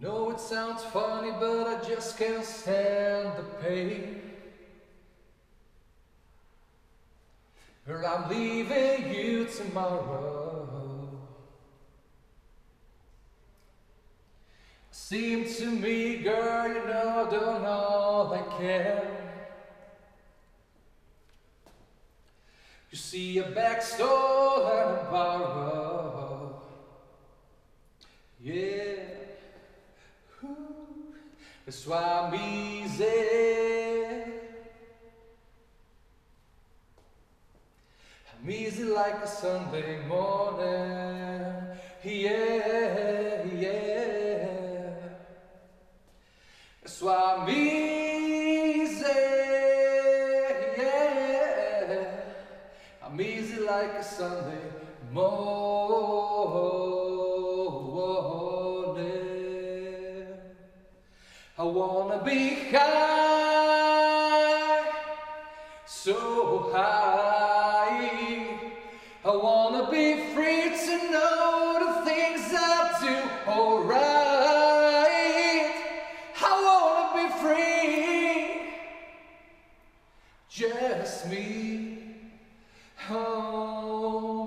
know it sounds funny, but I just can't stand the pain. Girl, I'm leaving you tomorrow. Seem to me, girl, you know I don't all I care. You see a back stole and borrow. Yeah. Why I'm easy. Like a Sunday morning. Yeah, yeah. Easy. Yeah. I'm easy like a Sunday morning. I wanna be high, so high. I wanna be free to know the things I do alright. I wanna be free, just me. Oh.